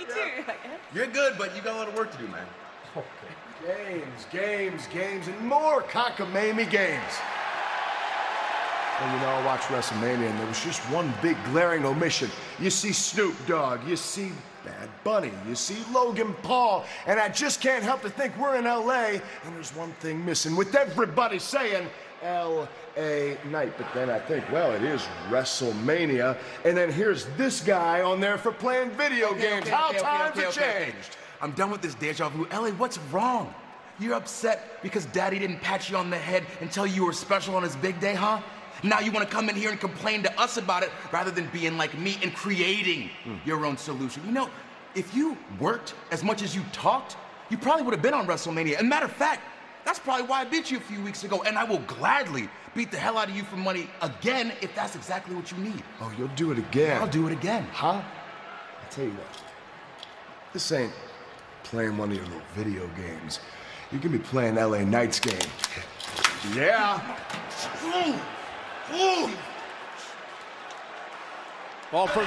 you too. I guess. You're good, but you got a lot of work to do, man. Games, games, games, and more cockamamie games. Well, you know, I watched WrestleMania, and there was just one big glaring omission. You see Snoop Dogg, you see Bad Bunny, you see Logan Paul, and I just can't help to think we're in LA, and there's one thing missing, with everybody saying LA Knight. But then I think, well, it is WrestleMania, and then here's this guy on there for playing video games. okay, How okay, okay, times okay, have okay, okay. changed. I'm done with this deja vu. Eli, what's wrong? You're upset because daddy didn't pat you on the head and tell you you were special on his big day, huh? Now you want to come in here and complain to us about it rather than being like me and creating hmm. your own solution. You know, if you worked as much as you talked, you probably would have been on WrestleMania. And matter of fact, that's probably why I beat you a few weeks ago. And I will gladly beat the hell out of you for money again if that's exactly what you need. Oh, you'll do it again. I'll do it again. Huh? I tell you what. This ain't playing one of your little video games. You can be playing LA Knights game. Yeah. All for